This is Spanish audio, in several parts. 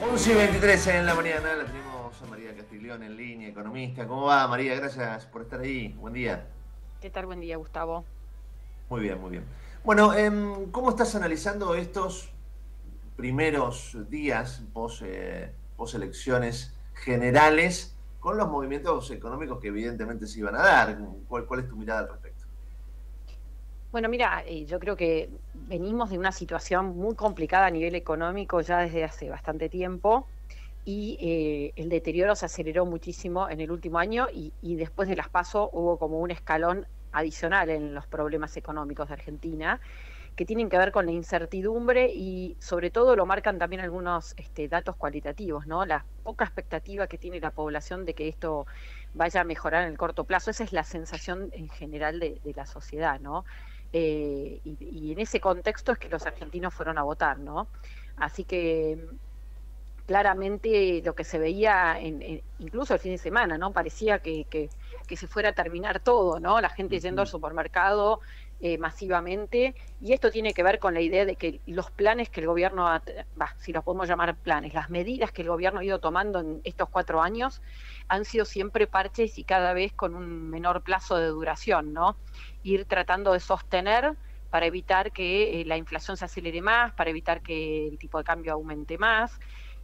11 y 23 en la mañana, la tenemos a María Castiglione en línea, economista. ¿Cómo va María? Gracias por estar ahí. Buen día. ¿Qué tal? Buen día, Gustavo. Muy bien, muy bien. Bueno, em, ¿cómo estás analizando estos primeros días pos, eh, elecciones generales con los movimientos económicos que evidentemente se iban a dar? ¿Cuál, cuál es tu mirada al respecto? Bueno, mira, eh, yo creo que venimos de una situación muy complicada a nivel económico ya desde hace bastante tiempo y eh, el deterioro se aceleró muchísimo en el último año y, después de las PASO hubo como un escalón adicional en los problemas económicos de Argentina que tienen que ver con la incertidumbre y sobre todo lo marcan también algunos este, datos cualitativos, ¿no? La poca expectativa que tiene la población de que esto vaya a mejorar en el corto plazo. Esa es la sensación en general de, de la sociedad, ¿no? Eh, y, en ese contexto es que los argentinos fueron a votar, ¿no? Así que claramente lo que se veía en, incluso el fin de semana, ¿no? Parecía que, que, se fuera a terminar todo, ¿no? La gente yendo al supermercado eh, masivamente, y esto tiene que ver con la idea de que los planes que el gobierno, va, si los podemos llamar planes, las medidas que el gobierno ha ido tomando en estos cuatro años han sido siempre parches y cada vez con un menor plazo de duración, ¿no? ir tratando de sostener para evitar que eh, la inflación se acelere más, para evitar que el tipo de cambio aumente más.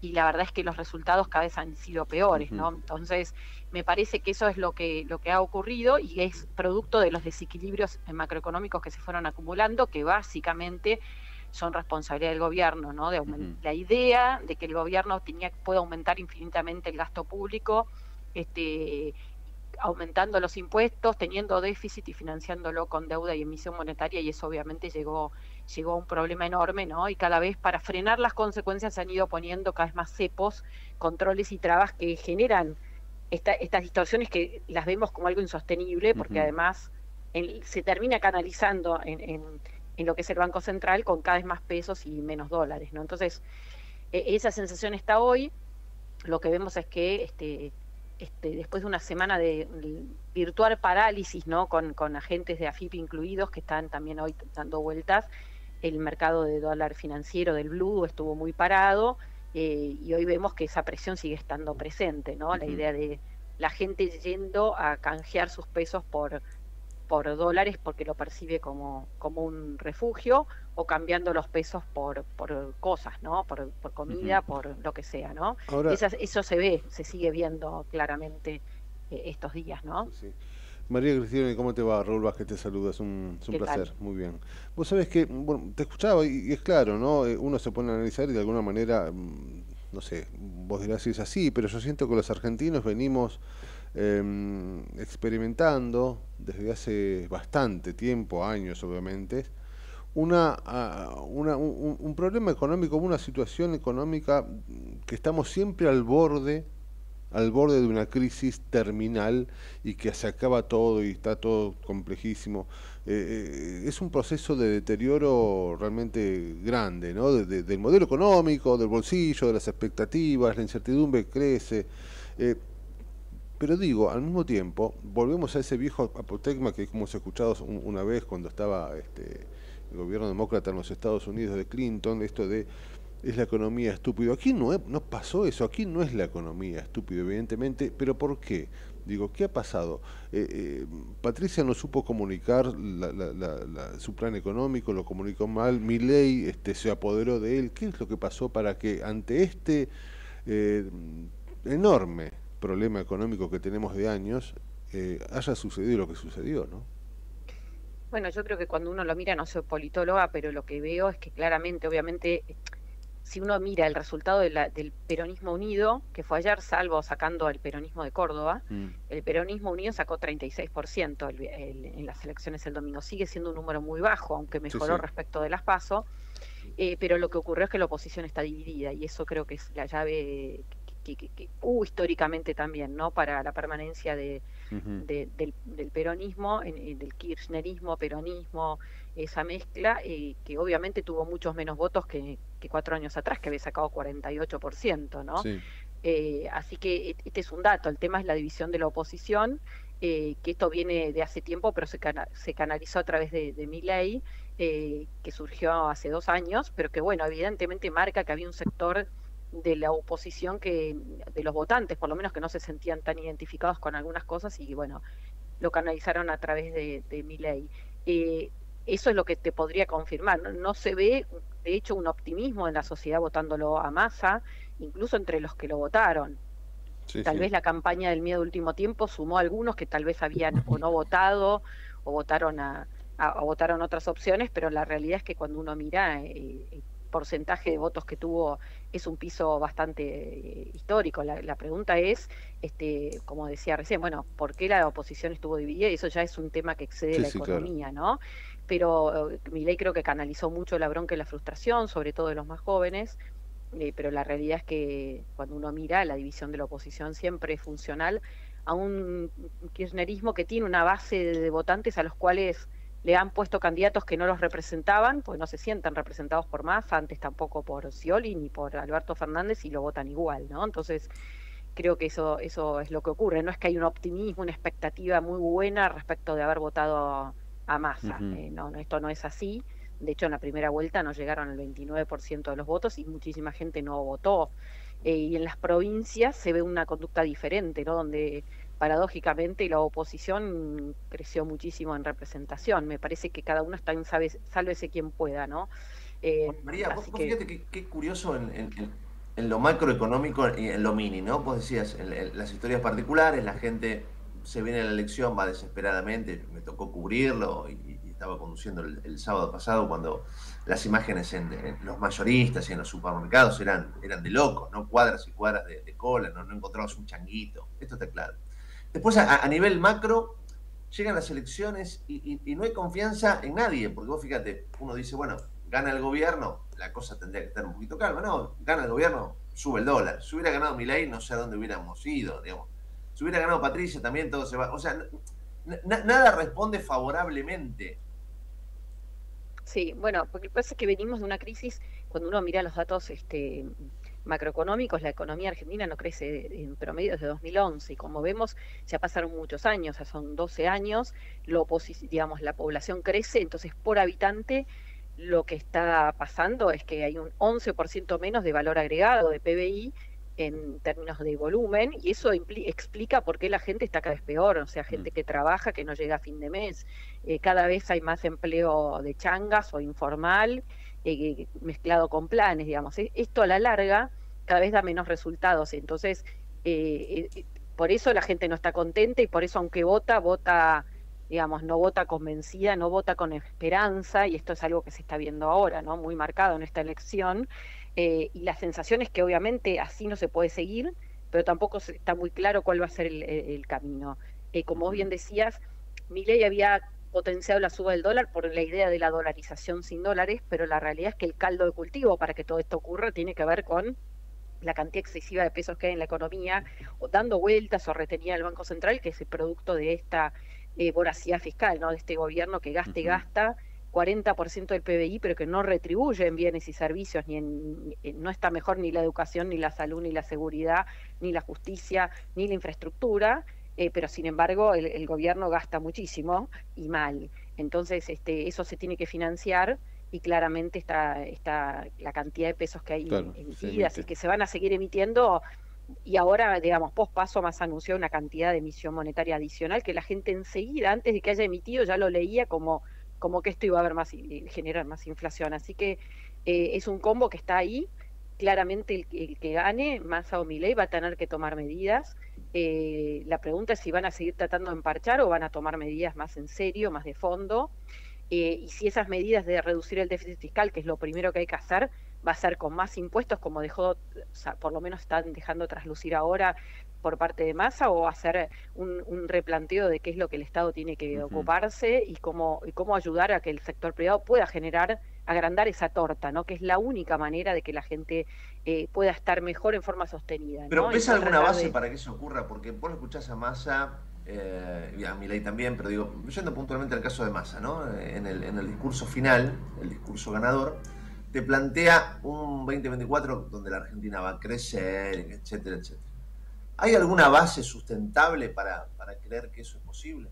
Y la verdad es que los resultados cada vez han sido peores, ¿no? Entonces, me parece que eso es lo que, lo que ha ocurrido y es producto de los desequilibrios macroeconómicos que se fueron acumulando, que básicamente son responsabilidad del gobierno, ¿no? De La idea de que el gobierno tenía, puede aumentar infinitamente el gasto público, este, aumentando los impuestos, teniendo déficit y financiándolo con deuda y emisión monetaria y eso obviamente llegó, llegó a un problema enorme, ¿no? Y cada vez para frenar las consecuencias se han ido poniendo cada vez más cepos, controles y trabas que generan estas distorsiones que las vemos como algo insostenible porque además se termina canalizando en, en, lo que es el Banco Central con cada vez más pesos y menos dólares, ¿no? Entonces, e, esa sensación está hoy. Lo que vemos es que este, este, después de una semana de virtual parálisis, ¿no? Con, agentes de AFIP incluidos que están también hoy dando vueltas, el mercado de dólar financiero del blue estuvo muy parado eh, y hoy vemos que esa presión sigue estando presente, ¿no? La idea de la gente yendo a canjear sus pesos por por dólares porque lo percibe como, como un refugio o cambiando los pesos por, por cosas, ¿no? Por, comida, por lo que sea, ¿no? eso se ve, se sigue viendo claramente eh, estos días, ¿no? María Cristina, ¿cómo te va? Raúl Vázquez te saluda, es un, placer, muy bien. Vos sabés que, bueno, te escuchaba y, es claro, ¿no? Eh, uno se pone a analizar y de alguna manera, mm, no sé, vos dirás si es así, pero yo siento que los argentinos venimos Em, experimentando desde hace bastante tiempo, años obviamente, una, un, problema económico, una situación económica que estamos siempre al borde, al borde de una crisis terminal y que se acaba todo y está todo complejísimo. Eh, eh, es un proceso de deterioro realmente grande, ¿no? del modelo económico, del bolsillo, de las expectativas, la incertidumbre crece. Eh, pero digo, al mismo tiempo, volvemos a ese viejo apotegma que hemos escuchado una vez cuando estaba este, el gobierno demócrata en los Estados Unidos de Clinton, esto de es la economía estúpido. Aquí no, no pasó eso, aquí no es la economía estúpido, evidentemente, pero ¿por qué? Digo, ¿qué ha pasado? Eh, eh, Patricia no supo comunicar su plan económico, lo comunicó mal, mi ley este, se apoderó de él. ¿Qué es lo que pasó para que ante este eh, enorme problema económico que tenemos de años, haya sucedido lo que sucedió, ¿no? Bueno, yo creo que cuando uno lo mira, no soy politóloga, pero lo que veo es que claramente, obviamente, si uno mira el resultado del peronismo unido, que fue ayer, salvo sacando el peronismo de Córdoba, mm. el peronismo unido sacó 36% en las elecciones el domingo. Sigue siendo un número muy bajo, aunque mejoró respecto de las PASO, eh, pero lo que ocurrió es que la oposición está dividida y eso creo que es la llave que, hubo históricamente también, ¿no? Para la permanencia de, del, peronismo, en, del kirchnerismo, peronismo, esa mezcla, eh, que obviamente tuvo muchos menos votos que, cuatro años atrás, que había sacado 48%, ¿no? Eh, así que e, este es un dato, el tema es la división de la oposición, eh, que esto viene de hace tiempo, pero se, se canalizó a través de, de mi ley, que surgió hace dos años, pero que bueno, evidentemente marca que había un sector de la oposición que, de los votantes, por lo menos que no se sentían tan identificados con algunas cosas y bueno, lo canalizaron a través de, de mi ley. Eh, eso es lo que te podría confirmar. No, se ve, de hecho, un optimismo en la sociedad votándolo a masa, incluso entre los que lo votaron. tal vez la campaña del miedo último tiempo sumó a algunos que tal vez habían o no votado o votaron a, votaron otras opciones, pero la realidad es que cuando uno mira eh, el porcentaje de votos que tuvo es un piso bastante eh, histórico. La, pregunta es, este, como decía recién, bueno, ¿por qué la oposición estuvo dividida? Y eso ya es un tema que excede la economía, ¿no? Pero eh, mi ley creo que canalizó mucho la bronca y la frustración, sobre todo de los más jóvenes. pero la realidad es que cuando uno mira la división de la oposición siempre es funcional a un kirchnerismo que tiene una base de votantes a los cuales le han puesto candidatos que no los representaban, pues no se sientan representados por Massa, antes tampoco por Scioli ni por Alberto Fernández y lo votan igual, ¿no? Entonces, creo que eso, eso es lo que ocurre. No es que hay un optimismo, una expectativa muy buena respecto de haber votado a Massa. Eh, no, esto no es así. De hecho, en la primera vuelta no llegaron el 29% de los votos y muchísima gente no votó. Eh, y en las provincias se ve una conducta diferente, ¿no? Donde paradójicamente la oposición creció muchísimo en representación. Me parece que cada uno está en sabe, sálvese quien pueda, ¿no? Eh, María, vos, fíjate qué curioso en, lo macroeconómico y en lo mini, ¿no? Vos decías, en, las historias particulares, la gente se viene a la elección, va desesperadamente, me tocó cubrirlo y, estaba conduciendo el, sábado pasado cuando las imágenes en, los mayoristas y en los supermercados eran, eran de locos, ¿no? Cuadras y cuadras de, cola, ¿no? no encontrabas un changuito, esto está claro. Después, a, nivel macro, llegan las elecciones y, no hay confianza en nadie, porque vos fíjate, uno dice, bueno, gana el gobierno, la cosa tendría que estar un poquito calma, no, gana el gobierno, sube el dólar. Si hubiera ganado Milei, no sé a dónde hubiéramos ido, digamos. Si hubiera ganado Patricia, también todo se va. O sea, nada responde favorablemente. Sí, bueno, porque pasa es que venimos de una crisis, cuando uno mira los datos este, macroeconómicos, la economía argentina no crece en promedio desde 2011 y como vemos ya pasaron muchos años, ya son 12 años, lo digamos la población crece, entonces por habitante lo que está pasando es que hay un 11% menos de valor agregado de PBI en términos de volumen y eso explica por qué la gente está cada vez peor, o sea, gente mm. que trabaja, que no llega a fin de mes, eh, cada vez hay más empleo de changas o informal eh, mezclado con planes, digamos. E, esto a la larga cada vez da menos resultados, entonces eh, eh, por eso la gente no está contenta y por eso aunque vota, vota, digamos, no vota convencida, no vota con esperanza, y esto es algo que se está viendo ahora, ¿no? Muy marcado en esta elección, y la sensación es que obviamente así no se puede seguir, pero tampoco está muy claro cuál va a ser el, camino. como bien decías, mi ley había potenciado la suba del dólar por la idea de la dolarización sin dólares, pero la realidad es que el caldo de cultivo para que todo esto ocurra tiene que ver con la cantidad excesiva de pesos que hay en la economía, o dando vueltas o retenía el Banco Central, que es el producto de esta eh, voracidad fiscal, ¿no? de este gobierno que gasta y gasta 40% del PBI, pero que no retribuye en bienes y servicios, ni en, no está mejor ni la educación, ni la salud, ni la seguridad, ni la justicia, ni la infraestructura, eh, pero sin embargo el, gobierno gasta muchísimo y mal. Entonces este, eso se tiene que financiar y claramente está, está la cantidad de pesos que hay emitidas y que se van a seguir emitiendo. Y ahora, digamos, post paso más anunció una cantidad de emisión monetaria adicional que la gente enseguida, antes de que haya emitido, ya lo leía como, como que esto iba a haber más, generar más inflación. Así que eh, es un combo que está ahí claramente el, que gane, Massa o Milei, va a tener que tomar medidas. Eh, la pregunta es si van a seguir tratando de emparchar o van a tomar medidas más en serio, más de fondo. Eh, y si esas medidas de reducir el déficit fiscal, que es lo primero que hay que hacer, va a ser con más impuestos, como dejó, por lo menos están dejando traslucir ahora por parte de Massa, o hacer un, replanteo de qué es lo que el Estado tiene que ocuparse y cómo, y cómo ayudar a que el sector privado pueda generar agrandar esa torta, ¿no? Que es la única manera de que la gente eh, pueda estar mejor en forma sostenida. Pero ¿ves alguna base para que eso ocurra? Porque vos lo escuchás a Massa, eh, y a Milei también, pero digo, yendo puntualmente al caso de Massa, ¿no? En el, en el discurso final, el discurso ganador, te plantea un 2024 donde la Argentina va a crecer, etcétera, etcétera. ¿Hay alguna base sustentable para, para creer que eso es posible?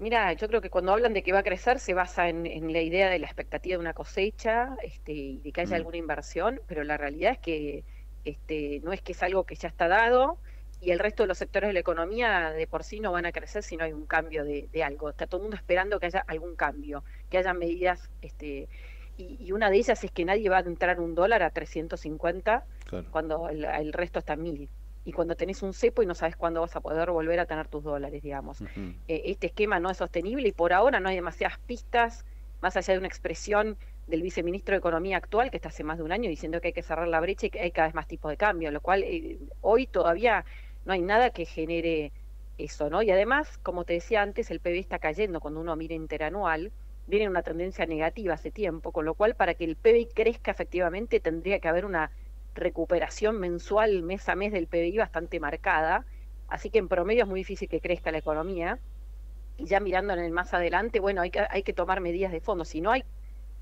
Mira, yo creo que cuando hablan de que va a crecer se basa en, la idea de la expectativa de una cosecha este, y de que haya mm. alguna inversión, pero la realidad es que este, no es que es algo que ya está dado y el resto de los sectores de la economía de por sí no van a crecer si no hay un cambio de, algo. Está todo el mundo esperando que haya algún cambio, que haya medidas, este, y, una de ellas es que nadie va a entrar un dólar a 350 cuando el, resto está a 1000 y cuando tenés un cepo y no sabes cuándo vas a poder volver a tener tus dólares, digamos. Eh, este esquema no es sostenible y por ahora no hay demasiadas pistas, más allá de una expresión del viceministro de Economía actual, que está hace más de un año diciendo que hay que cerrar la brecha y que hay cada vez más tipos de cambio, lo cual eh, hoy todavía no hay nada que genere eso, ¿no? Y además, como te decía antes, el PBI está cayendo cuando uno mira interanual, viene una tendencia negativa hace tiempo, con lo cual para que el PBI crezca efectivamente tendría que haber una recuperación mensual mes a mes del PBI bastante marcada, así que en promedio es muy difícil que crezca la economía. Y ya mirando en el más adelante, bueno, hay que, hay que tomar medidas de fondo. Si no hay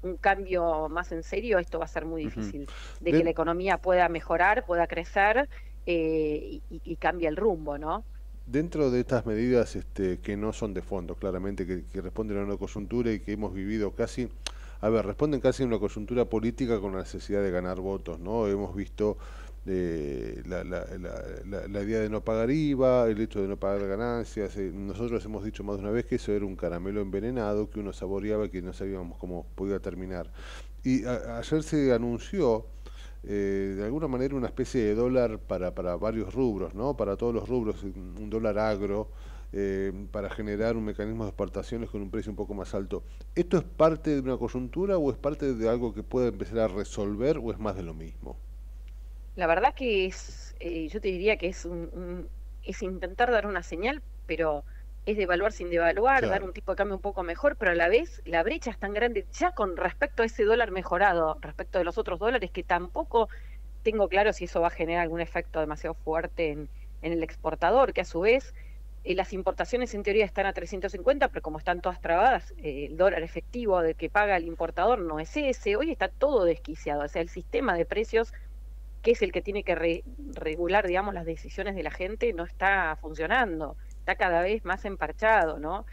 un cambio más en serio, esto va a ser muy difícil, de que la economía pueda mejorar, pueda crecer eh, y, cambie el rumbo, ¿no? Dentro de estas medidas este, que no son de fondo, claramente, que, que responden a una coyuntura y que hemos vivido casi a ver, responden casi a una coyuntura política con la necesidad de ganar votos, ¿no? Hemos visto eh, la, idea de no pagar IVA, el hecho de no pagar ganancias. Eh, nosotros hemos dicho más de una vez que eso era un caramelo envenenado que uno saboreaba y que no sabíamos cómo podía terminar. Y ayer se anunció eh, de alguna manera una especie de dólar para, para varios rubros, ¿no? Para todos los rubros, un dólar agro. Eh, para generar un mecanismo de exportaciones con un precio un poco más alto. ¿Esto es parte de una coyuntura o es parte de algo que puede empezar a resolver o es más de lo mismo? La verdad que es, eh, yo te diría que es, un, es intentar dar una señal, pero es devaluar sin devaluar, dar un tipo de cambio un poco mejor, pero a la vez la brecha es tan grande ya con respecto a ese dólar mejorado, respecto de los otros dólares, que tampoco tengo claro si eso va a generar algún efecto demasiado fuerte en, en el exportador, que a su vez eh, las importaciones en teoría están a 350, pero como están todas trabadas, eh, el dólar efectivo de que paga el importador no es ese. Hoy está todo desquiciado. O sea, el sistema de precios, que es el que tiene que regular, digamos, las decisiones de la gente, no está funcionando. Está cada vez más emparchado, ¿no?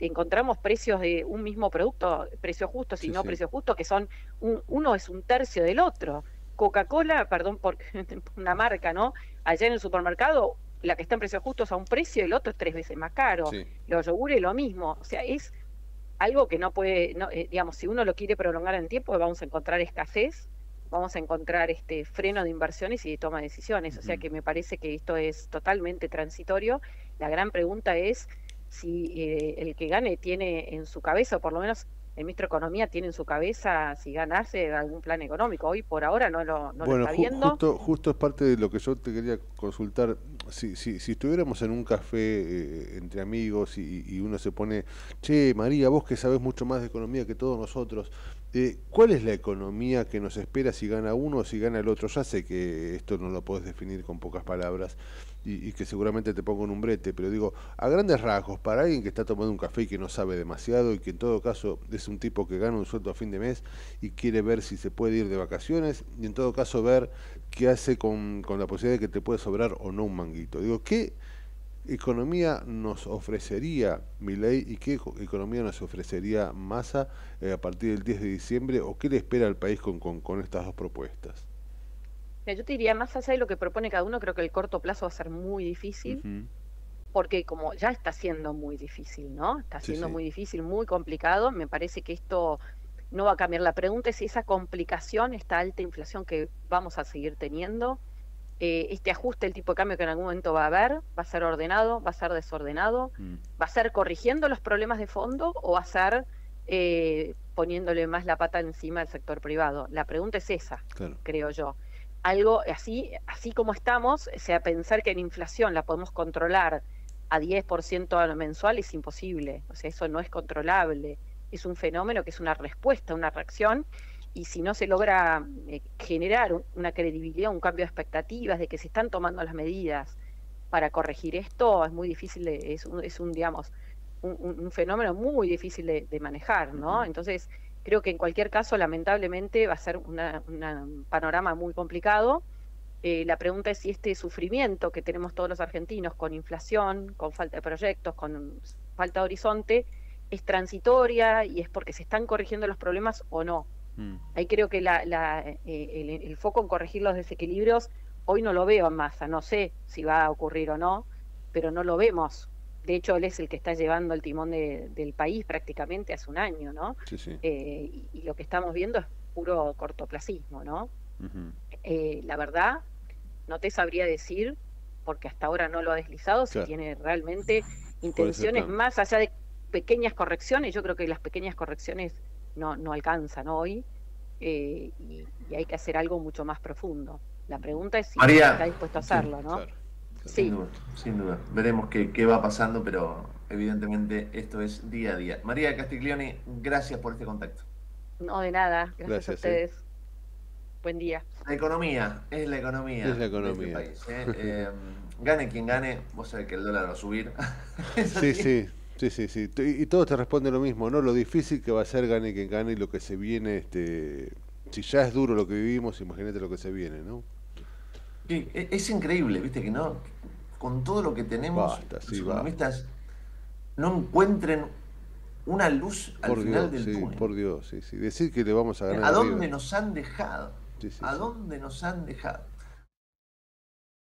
Encontramos precios de un mismo producto, precios justos y no precios justos, que son, uno es un tercio del otro. Coca-Cola, perdón por una marca, ¿no? Allá en el supermercado, la que está en precios justos a un precio y el otro es tres veces más caro. Los yogures lo mismo. O sea, es algo que no puede, no, eh, digamos, si uno lo quiere prolongar en tiempo, vamos a encontrar escasez, vamos a encontrar este freno de inversiones y de toma de decisiones. O sea que me parece que esto es totalmente transitorio. La gran pregunta es si eh, el que gane tiene en su cabeza, o por lo menos el ministro de Economía tiene en su cabeza si ganarse algún plan económico. Hoy por ahora no lo, no lo está viendo. Justo, justo es parte de lo que yo te quería consultar. Si, si, si estuviéramos en un café eh, entre amigos y, uno se pone, che, María, vos que sabes mucho más de economía que todos nosotros, eh, ¿cuál es la economía que nos espera si gana uno o si gana el otro? Ya sé que esto no lo podés definir con pocas palabras, y, que seguramente te pongo en un brete, pero digo, a grandes rasgos, para alguien que está tomando un café y que no sabe demasiado y que en todo caso es un tipo que gana un sueldo a fin de mes y quiere ver si se puede ir de vacaciones y en todo caso ver qué hace con, la posibilidad de que te puede sobrar o no un manguito. Digo, ¿qué economía nos ofrecería ley y qué economía nos ofrecería Massa eh, a partir del 10 de diciembre o qué le espera al país con, con estas dos propuestas? yo te diría, más allá de lo que propone cada uno, creo que el corto plazo va a ser muy difícil, porque como ya está siendo muy difícil, ¿no? Está siendo muy difícil, muy complicado. Me parece que esto no va a cambiar. La pregunta es si esa complicación, esta alta inflación que vamos a seguir teniendo, eh, este ajuste del tipo de cambio que en algún momento va a haber, va a ser ordenado, va a ser desordenado, mm. va a ser corrigiendo los problemas de fondo o va a ser eh, poniéndole más la pata encima al sector privado. La pregunta es esa, creo yo. Algo así, así como estamos, o sea, pensar que la inflación la podemos controlar a 10% mensual es imposible, o sea, eso no es controlable, es un fenómeno que es una respuesta, una reacción, y si no se logra eh, generar una credibilidad, un cambio de expectativas de que se están tomando las medidas para corregir esto, es muy difícil, es, un, es un digamos, un, fenómeno muy difícil de, de manejar, ¿no? Entonces, Creo que en cualquier caso, lamentablemente, va a ser un panorama muy complicado. Eh, la pregunta es si este sufrimiento que tenemos todos los argentinos con inflación, con falta de proyectos, con falta de horizonte, es transitoria y es porque se están corrigiendo los problemas o no. Mm. Ahí creo que la, eh, el, foco en corregir los desequilibrios hoy no lo veo en masa, no sé si va a ocurrir o no, pero no lo vemos. De hecho, él es el que está llevando el timón del país prácticamente hace un año, ¿no? Eh, y, lo que estamos viendo es puro cortoplacismo, ¿no? Eh, la verdad, no te sabría decir, porque hasta ahora no lo ha deslizado, si tiene realmente intenciones más allá de pequeñas correcciones. Yo creo que las pequeñas correcciones no, no alcanzan hoy eh, y, hay que hacer algo mucho más profundo. La pregunta es si está dispuesto a hacerlo, ¿no? Sin duda, sin duda. Veremos qué, qué, va pasando, pero evidentemente esto es día a día. María Castiglioni, gracias por este contacto. No, de nada. Gracias, a ustedes. Buen día. La economía, es la economía. Es la este economía. país, ¿eh? Eh, gane quien gane, vos sabés que el dólar va a subir. sí, sí. Sí, sí, sí. Y todos te responden lo mismo, ¿no? Lo difícil que va a ser gane quien gane y lo que se viene, este, si ya es duro lo que vivimos, imagínate lo que se viene, ¿no? Sí, e, es increíble, viste que no, con todo lo que tenemos, los economistas no encuentren una luz al final del sí, Por Dios, sí, sí. Decir que le vamos a ganar. ¿A dónde nos han dejado? ¿A dónde nos han dejado?